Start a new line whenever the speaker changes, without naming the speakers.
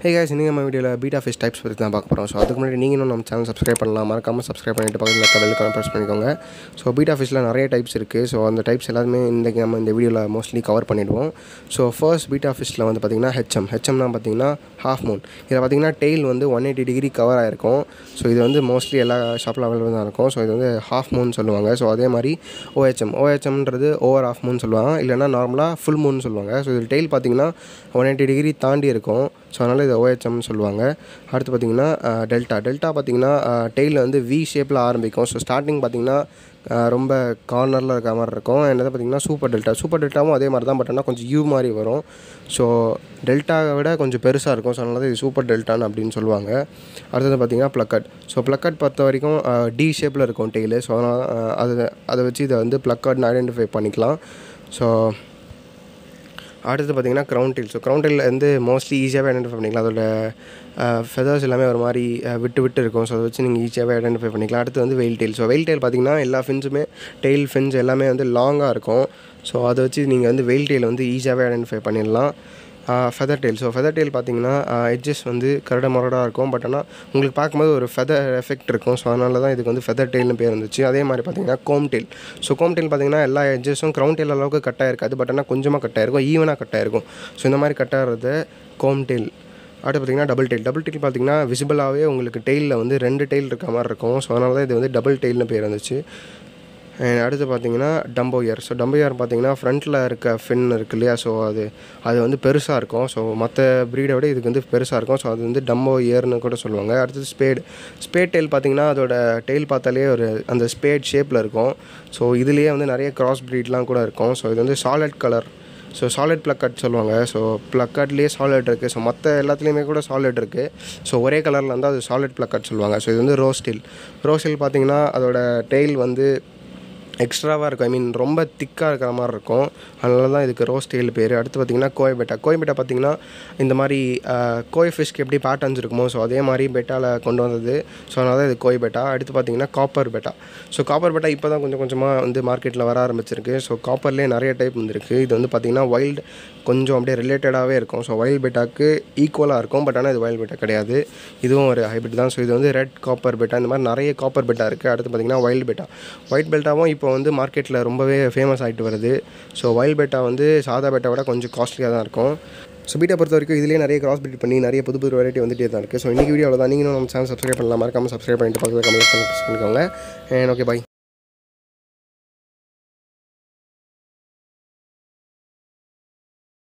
ஹே guys இன்னைக்கு நம்ம வீடியோவில் பீட்டா ஆஃபீஸ் டைப்ஸ் பற்றி தான் பார்க்க போகிறோம் ஸோ அதுக்கு முன்னாடி நீங்களும் இன்னும் நம்ம சேனல் சப்ஸ்கிரைப் பண்ணலாம். மறக்காமல் சப்ஸ்கிரைப் பண்ணிட்டு பக்கத்தில் இருக்க பெல்லுக்கான ப்ரெஸ் பண்ணிக்கோங்க. ஸோ பீட்டா ஆஃபீஸில் நிறைய டைப்ஸ் இருக்குது ஸோ அந்த டைப்ஸ் எல்லாமே இன்றைக்கி நம்ம இந்த வீடியோவில் மோஸ்ட்லி கவர் பண்ணிடுவோம். ஸோ ஃபர்ஸ்ட் பீட்டா ஆஃபீஸில் வந்து பார்த்திங்கன்னா ஹெச்எம் ஹெச்எம்னா பார்த்தீங்கன்னா ஹாஃப் மூன் இதில் பார்த்தீங்கன்னா டெய்ல் வந்து ஒன் எயிட்டி டிகிரி கவர் ஆகிருக்கும் ஸோ இது வந்து மோஸ்ட்லி எல்லா ஷாப்பில் அவைலபிள் தான் இருக்கும். ஸோ இது வந்து ஹாஃப் மூன் சொல்லுவாங்க. ஸோ அதே மாதிரி ஓஹெச்எம் ஓஹெச்எம்ன்றது ஓவர் ஹாஃப் மூன் சொல்லுவாங்க. இல்லைனா நார்மலாக ஃபுல் மூன் சொல்லுவாங்க. ஸோ இது டெய்ல் பார்த்தீங்கன்னா ஒன் எயிட்டி டிகிரி தாண்டி இருக்கும். ஸோ அதனால் இது ஓஹெச்எம்னு சொல்லுவாங்க. அடுத்து பார்த்தீங்கன்னா டெல்டா. டெல்டா பார்த்திங்கன்னா டெய்லில் வந்து வி ஷேப்பில் ஆரம்பிக்கும். ஸோ ஸ்டார்டிங் பார்த்தீங்கன்னா ரொம்ப கார்னரில் இருக்க மாதிரி இருக்கும். என்னது பார்த்தீங்கன்னா சூப்பர் டெல்டா சூப்பர் டெல்டாவும் அதே மாதிரி தான். பட் ஆனால் கொஞ்சம் யூ மாதிரி வரும். ஸோ டெல்டாவை விட கொஞ்சம் பெருசாக இருக்கும். ஸோ அதனால தான் இது சூப்பர் டெல்டான்னு அப்படின்னு சொல்லுவாங்க. அடுத்தது பார்த்தீங்கன்னா ப்ளக்கட் ஸோ ப்ளக்கட் பொறுத்த வரைக்கும் டி ஷேப்பில் இருக்கும் டெய்லு ஸோ அதனால் அதை அதை வச்சு இதை வந்து ப்ளக்கட்னு ஐடென்டிஃபை பண்ணிக்கலாம். ஸோ அடுத்து பார்த்தீங்கன்னா ground tail so ground tail வந்து மோஸ்ட்லி ஈஸியாகவே ஐடென்டிஃபை பண்ணிக்கலாம். அதோட ஃபெதர்ஸ் எல்லாமே ஒரு மாதிரி விட்டு விட்டு இருக்கும். ஸோ அதை வச்சு நீங்கள் ஈஸியாகவே ஐடென்டிஃபை பண்ணிக்கலாம். அடுத்து வந்து வெயில் டெயில் ஸோ வெயில் டெயில் பார்த்தீங்கன்னா எல்லா ஃபின்ஸுமே டெயில் ஃபின்ஸ் எல்லாமே வந்து லாங்காக இருக்கும். ஸோ அதை வச்சு நீங்கள் வந்து வெயில் டெயில் வந்து ஈஸியாகவே ஐடென்டிஃபை பண்ணிடலாம். Feather tail so feather tail பார்த்தீங்கன்னா எட்ஜஸ் வந்து கரட மரடாக இருக்கும். பட் ஆனால் உங்களுக்கு பார்க்கும்போது ஒரு ஃபெதர் எஃபெக்ட் இருக்கும். ஸோ அதனால தான் இதுக்கு வந்து ஃபெதர் டெயில்னு பேர் இருந்துச்சு அதே மாதிரி பார்த்தீங்கன்னா comb tail so comb tail பார்த்தீங்கன்னா எல்லா எட்ஜஸும் க்ரௌண்ட் டெயில் அளவுக்கு கட்டாக இருக்காது பட் ஆனால் கொஞ்சமாக கட்டாக இருக்கும் ஈவனாக கட்டாக இருக்கும் ஸோ இந்த மாதிரி கட்டாகிறது கோம் டெயில் அடுத்து பார்த்தீங்கன்னா டபுள் டெயில் டபுள் டெயில் பார்த்தீங்கன்னா விசிபிளாகவே உங்களுக்கு டெயிலில் வந்து ரெண்டு டெயில் இருக்க மாதிரி இருக்கும். ஸோ அதனால தான் இது வந்து டபுள் டெயில்னு பேர் வந்துச்சு. அடுத்து பார்த்தீங்கன்னா dumbo ear so dumbo ear பார்த்தீங்கன்னா ஃப்ரண்ட்டில் இருக்க ஃபின் இருக்கு இல்லையா? ஸோ அது அது வந்து பெருசாக இருக்கும். ஸோ மற்ற ப்ரீடை விட இதுக்கு வந்து பெருசாக இருக்கும். ஸோ அது வந்து டம்போ இயர்னு கூட சொல்லுவாங்க. அடுத்தது ஸ்பேட் ஸ்பேட் டெயில் பார்த்தீங்கன்னா அதோட டெயில் பார்த்தாலே ஒரு அந்த ஸ்பேட் ஷேப்பில் இருக்கும். ஸோ இதுலேயே வந்து நிறைய கிராஸ் ப்ரீட்லாம் கூட இருக்கும். ஸோ இது வந்து solid colour so solid plakat சொல்லுவாங்க. ஸோ ப்ளக்கட்லேயே சாலிட் இருக்குது ஸோ மற்ற எல்லாத்துலேயுமே கூட சாலிட் இருக்குது ஸோ ஒரே கலரில் இருந்தால் அது சாலிட் ப்ளக்கட் சொல்லுவாங்க. ஸோ இது வந்து ரோஸ்டில் ரோஸ்டில் பார்த்தீங்கன்னா அதோட டெயில் வந்து எக்ஸ்ட்ராவாக இருக்கும். ஐ மீன் ரொம்ப திக்காக இருக்கிற மாதிரி இருக்கும். அதனால தான் இதுக்கு ரோஸ் டெயில் பேர். அடுத்து பார்த்தீங்கன்னா கோய் பெட்டா கோய் பெட்டா பார்த்தீங்கன்னா இந்த மாதிரி கோய் ஃபிஷ்க்கு எப்படி பேட்டர்ன்ஸ் இருக்குமோ ஸோ அதே மாதிரி பெட்டாவில் கொண்டு வந்தது. ஸோ அதனால தான் இது கோய் பெட்டா அடுத்து பார்த்திங்கன்னா copper betta so copper betta இப்போ தான் கொஞ்சம் கொஞ்சமாக வந்து மார்க்கெட்டில் வர ஆரம்பிச்சிருக்கு. ஸோ காப்பர்லேயே நிறைய டைப் வந்துருக்கு. இது வந்து பார்த்தீங்கன்னா வைல்டு கொஞ்சம் அப்படியே ரிலேட்டடாகவே இருக்கும். ஸோ வைல்ட் பெட்டாக்கு ஈக்குவலாக இருக்கும். பட் ஆனால் இது வைல்ட் பெட்டா கிடையாது. இதுவும் ஒரு ஹைபிரிட் தான். ஸோ இது வந்து ரெட் காப்பர் பெட்டா இந்த மாதிரி நிறைய காப்பர் பெட்டா இருக்குது அடுத்து பார்த்தீங்கன்னா வைல்ட் பெட்டா ஒயிட் பெல்ட்டாவும் இப்போ இப்போ வந்து மார்க்கெட்டில் ரொம்பவே ஃபேமஸ் ஆகிட்டு வருது. ஸோ வைல்ட் பேட்டா வந்து சாதா பேட்டா விட கொஞ்சம் காஸ்ட்லியாக தான் இருக்கும். ஸோ பீட்டா பொறுத்த வரைக்கும் இதுலேயே நிறைய கிராஸ் பீட் பண்ணி நிறைய புது புது வெரைட்டி வந்துட்டே தான் இருக்குது ஸோ இன்றைக்கி வீடியோ தான் நீங்களும் நம்ம சேனல் சப்ஸ்கிரைப் பண்ணலாம்? மறக்காமல் சப்ஸ்கிரைப் பண்ணிட்டு பக்கத்தில் கமெண்ட் பண்ணி பண்ணிக்கோங்க. Okay bye